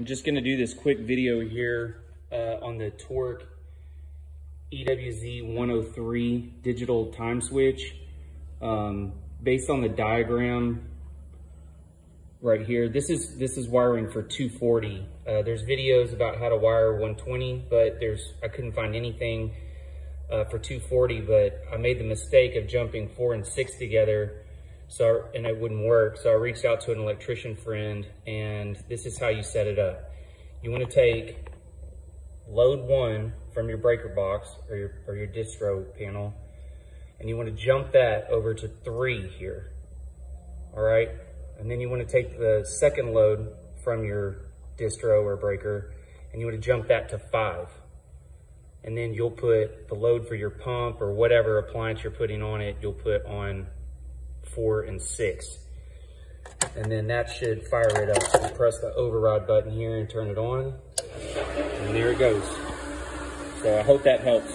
I'm just gonna do this quick video here uh, on the Tork EWZ 103 digital time switch. Um, based on the diagram right here, this is this is wiring for 240. Uh, there's videos about how to wire 120, but there's I couldn't find anything uh, for 240, but I made the mistake of jumping four and six together so, and it wouldn't work. So I reached out to an electrician friend and this is how you set it up. You wanna take load one from your breaker box or your, or your distro panel and you wanna jump that over to three here, all right? And then you wanna take the second load from your distro or breaker and you wanna jump that to five. And then you'll put the load for your pump or whatever appliance you're putting on it, you'll put on four, and six. And then that should fire it up. So press the override button here and turn it on. And there it goes. So I hope that helps.